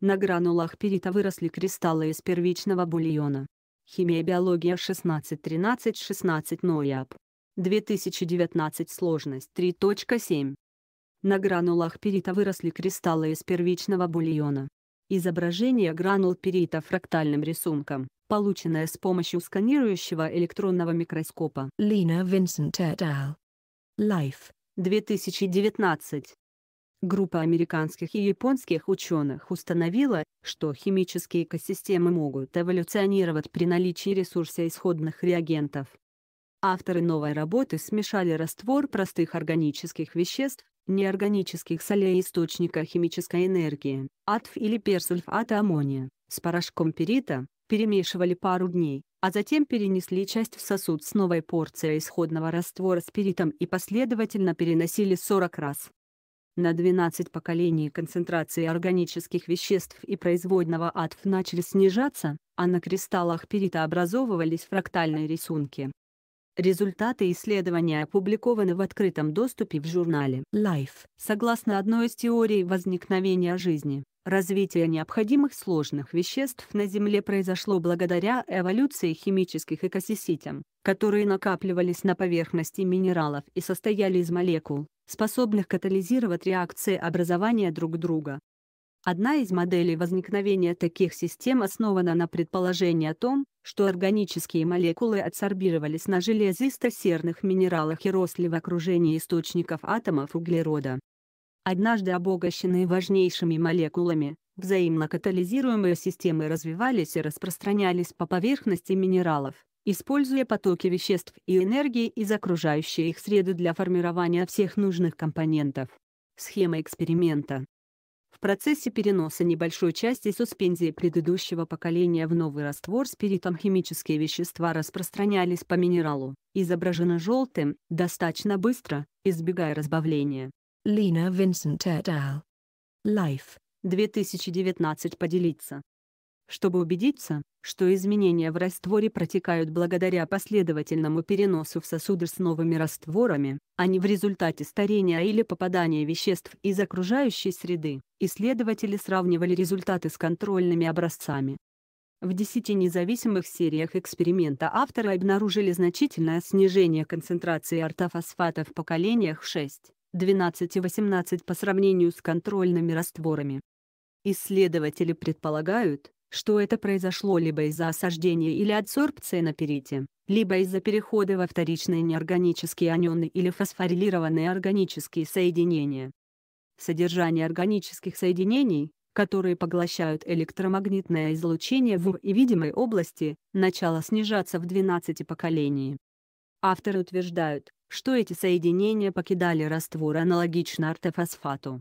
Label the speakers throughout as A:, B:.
A: На гранулах перита выросли кристаллы из первичного бульона. Химия биология 16.13.16 ноябрь. 2019 сложность 3.7. На гранулах перита выросли кристаллы из первичного бульона. Изображение гранул перита фрактальным рисунком, полученное с помощью сканирующего электронного микроскопа.
B: Et al. Life.
A: 2019. Группа американских и японских ученых установила, что химические экосистемы могут эволюционировать при наличии ресурса исходных реагентов. Авторы новой работы смешали раствор простых органических веществ, неорганических солей источника химической энергии, атф или персульфата аммония, с порошком перита, перемешивали пару дней, а затем перенесли часть в сосуд с новой порцией исходного раствора спиритом и последовательно переносили 40 раз. На 12 поколений концентрации органических веществ и производного атф начали снижаться, а на кристаллах перита образовывались фрактальные рисунки. Результаты исследования опубликованы в открытом доступе в журнале
B: Life.
A: Согласно одной из теорий возникновения жизни, развитие необходимых сложных веществ на Земле произошло благодаря эволюции химических экосистем, которые накапливались на поверхности минералов и состояли из молекул, способных катализировать реакции образования друг друга. Одна из моделей возникновения таких систем основана на предположении о том, что органические молекулы адсорбировались на железисто-серных минералах и росли в окружении источников атомов углерода. Однажды обогащенные важнейшими молекулами, взаимно катализируемые системы развивались и распространялись по поверхности минералов, используя потоки веществ и энергии из окружающей их среды для формирования всех нужных компонентов. Схема эксперимента. В процессе переноса небольшой части суспензии предыдущего поколения в новый раствор спиритом химические вещества распространялись по минералу, изображено желтым, достаточно быстро, избегая разбавления.
B: Lena Vincent et al. Life.
A: 2019 поделиться чтобы убедиться, что изменения в растворе протекают благодаря последовательному переносу в сосуды с новыми растворами, а не в результате старения или попадания веществ из окружающей среды, исследователи сравнивали результаты с контрольными образцами. В 10 независимых сериях эксперимента авторы обнаружили значительное снижение концентрации ортофосфата в поколениях 6, 12 и 18 по сравнению с контрольными растворами. Исследователи предполагают, что это произошло либо из-за осаждения или адсорбции на перите, либо из-за перехода во вторичные неорганические анионы или фосфорилированные органические соединения. Содержание органических соединений, которые поглощают электромагнитное излучение в и видимой области, начало снижаться в 12 поколений. Авторы утверждают, что эти соединения покидали раствор аналогично ортофосфату.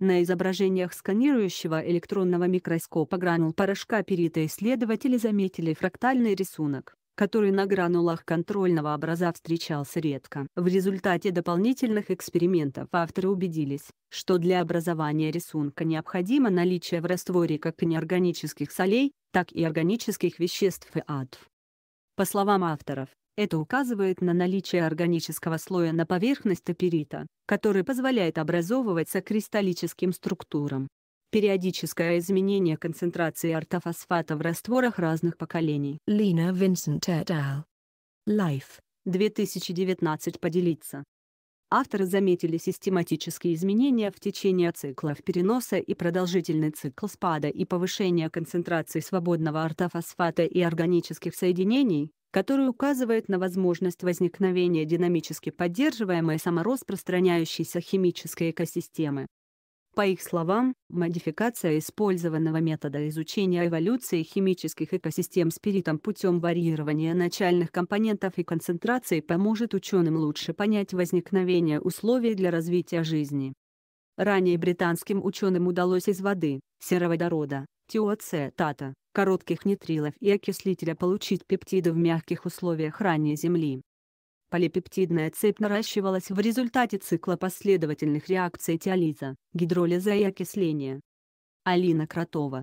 A: На изображениях сканирующего электронного микроскопа гранул порошка перита исследователи заметили фрактальный рисунок, который на гранулах контрольного образа встречался редко. В результате дополнительных экспериментов авторы убедились, что для образования рисунка необходимо наличие в растворе как неорганических солей, так и органических веществ и адв. По словам авторов, это указывает на наличие органического слоя на поверхности перита, который позволяет образовываться кристаллическим структурам. Периодическое изменение концентрации ортофосфата в растворах разных поколений.
B: Lena Vincent et al. Life.
A: 2019 поделиться. Авторы заметили систематические изменения в течение циклов переноса и продолжительный цикл спада и повышения концентрации свободного ортофосфата и органических соединений, который указывает на возможность возникновения динамически поддерживаемой самораспространяющейся химической экосистемы. По их словам, модификация использованного метода изучения эволюции химических экосистем спиритом путем варьирования начальных компонентов и концентраций поможет ученым лучше понять возникновение условий для развития жизни. Ранее британским ученым удалось из воды, сероводорода, тиоцетата, коротких нитрилов и окислителя получить пептиды в мягких условиях ранней Земли. Полипептидная цепь наращивалась в результате цикла последовательных реакций теолиза, гидролиза и окисления. Алина Кротова,